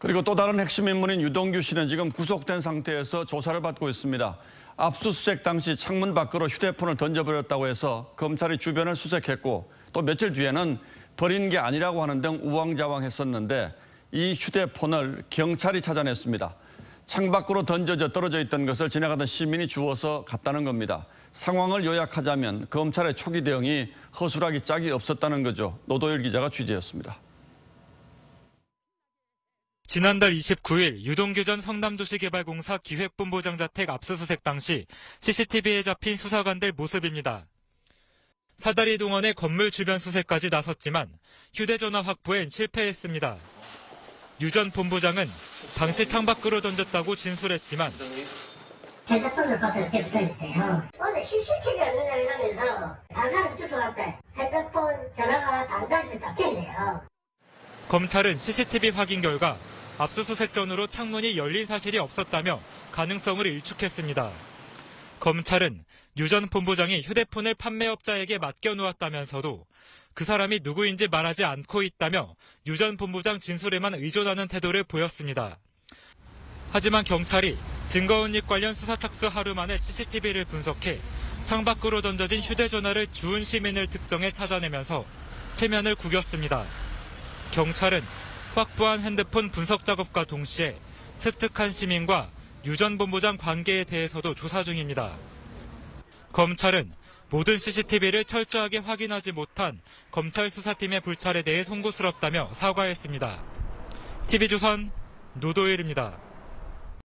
그리고 또 다른 핵심 인물인 유동규 씨는 지금 구속된 상태에서 조사를 받고 있습니다. 압수수색 당시 창문 밖으로 휴대폰을 던져버렸다고 해서 검찰이 주변을 수색했고 또 며칠 뒤에는 버린 게 아니라고 하는 등 우왕좌왕했었는데 이 휴대폰을 경찰이 찾아냈습니다. 창밖으로 던져져 떨어져 있던 것을 지나가던 시민이 주워서 갔다는 겁니다. 상황을 요약하자면 검찰의 초기 대응이 허술하기 짝이 없었다는 거죠. 노도일 기자가 취재했습니다. 지난달 29일 유동규 전 성남도시개발공사 기획본부장 자 택 압수수색 당시 CCTV에 잡힌 수사관들 모습입니다. 사다리 동원의 건물 주변 수색까지 나섰지만 휴대전화 확보엔 실패했습니다. 유 전 본부장은 당시 창밖으로 던졌다고 진술했지만 핸드폰을 밖에 제 붙어있대요. 오늘 CCTV 없느냐 이러면서 다른 사람 주소 앞에 핸드폰 전화가 단단히 잡혔네요. 검찰은 CCTV 확인 결과 압수수색 전후로 창문이 열린 사실이 없었다며 가능성을 일축했습니다. 검찰은 유 전 본부장이 휴대폰을 판매업자에게 맡겨놓았다면서도 그 사람이 누구인지 말하지 않고 있다며 유 전 본부장 진술에만 의존하는 태도를 보였습니다. 하지만 경찰이 증거은닉 관련 수사 착수 하루 만에 CCTV를 분석해 창밖으로 던져진 휴대전화를 주운 시민을 특정해 찾아내면서 체면을 구겼습니다. 경찰은 확보한 핸드폰 분석 작업과 동시에 습득한 시민과 유 전 본부장 관계에 대해서도 조사 중입니다. 검찰은 모든 CCTV를 철저하게 확인하지 못한 검찰 수사팀의 불찰에 대해 송구스럽다며 사과했습니다. TV조선 노도일입니다.